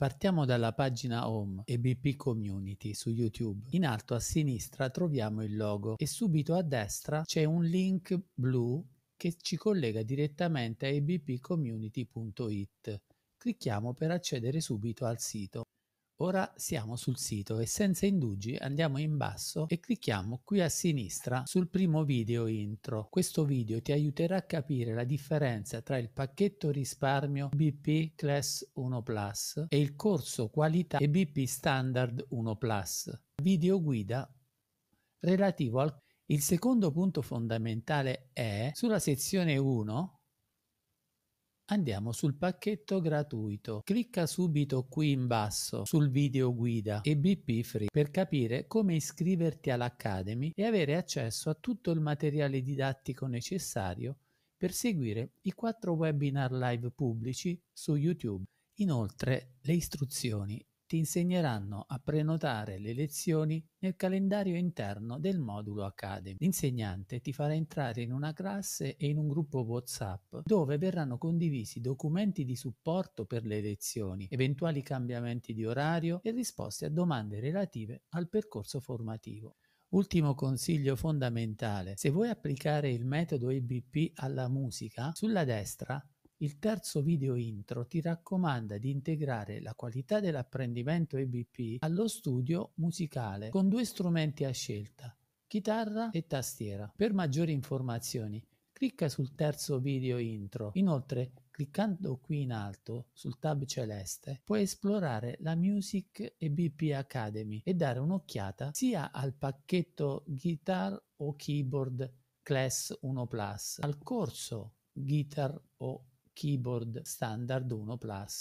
Partiamo dalla pagina Home EBP Community su YouTube. In alto a sinistra troviamo il logo e subito a destra c'è un link blu che ci collega direttamente a ebpcommunity.it. Clicchiamo per accedere subito al sito. Ora siamo sul sito e senza indugi andiamo in basso e clicchiamo qui a sinistra sul primo video intro. Questo video ti aiuterà a capire la differenza tra il pacchetto risparmio BP Class 1 Plus e il corso qualità e BP Standard 1 Plus. Video guida relativo al... Il secondo punto fondamentale è sulla sezione 1 Andiamo sul pacchetto gratuito. Clicca subito qui in basso sul video guida e BP Free per capire come iscriverti all'Academy e avere accesso a tutto il materiale didattico necessario per seguire i quattro webinar live pubblici su YouTube. Inoltre le istruzioni ti insegneranno a prenotare le lezioni nel calendario interno del modulo Academy. L'insegnante ti farà entrare in una classe e in un gruppo WhatsApp dove verranno condivisi documenti di supporto per le lezioni, eventuali cambiamenti di orario e risposte a domande relative al percorso formativo. Ultimo consiglio fondamentale, se vuoi applicare il metodo EBP alla musica, sulla destra il terzo video intro ti raccomanda di integrare la qualità dell'apprendimento EBP allo studio musicale con due strumenti a scelta, chitarra e tastiera. Per maggiori informazioni clicca sul terzo video intro. Inoltre, cliccando qui in alto sul tab celeste, puoi esplorare la Music EBP Academy e dare un'occhiata sia al pacchetto Guitar o Keyboard Class 1 Plus, al corso Guitar o Keyboard Standard 1 Plus